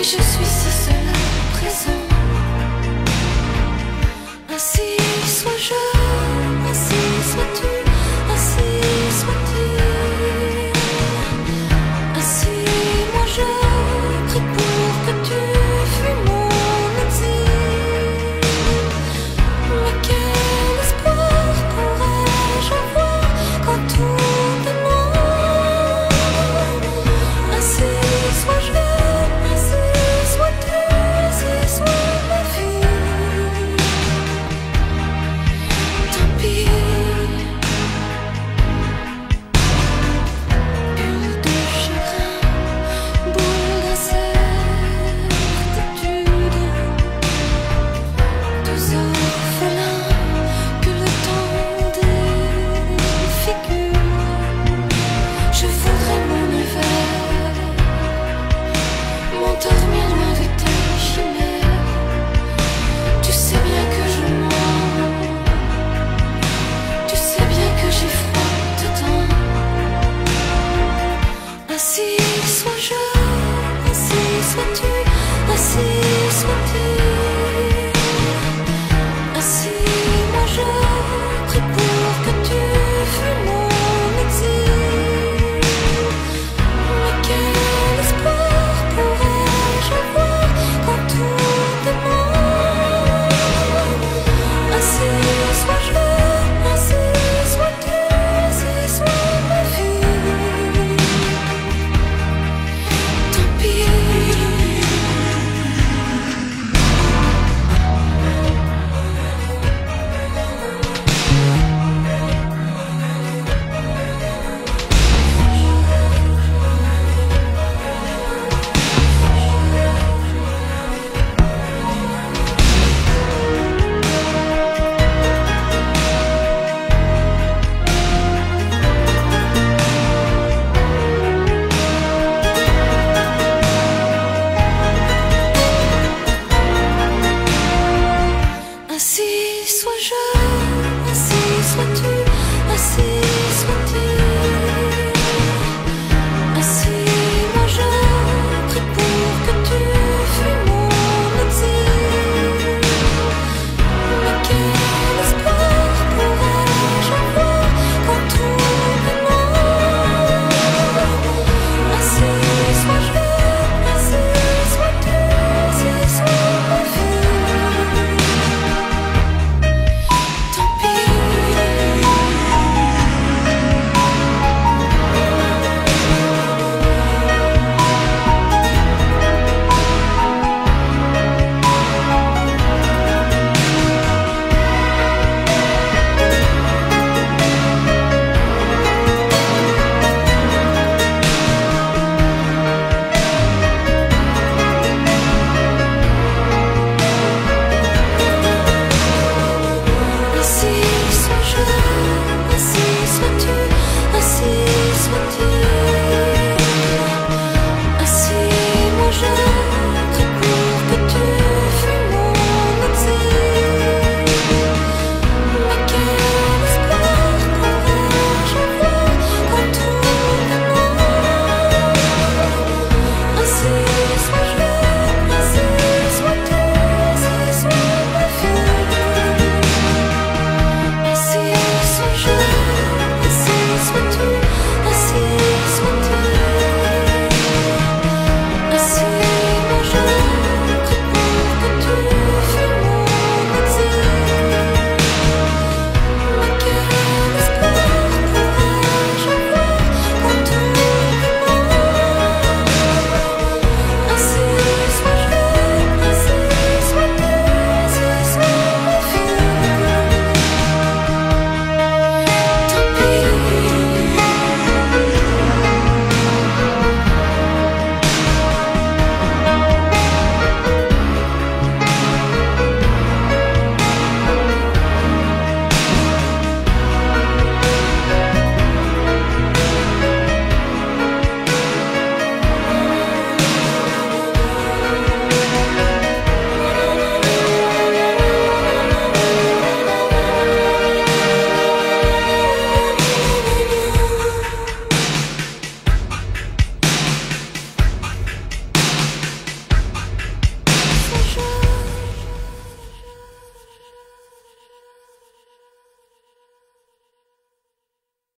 mais je suis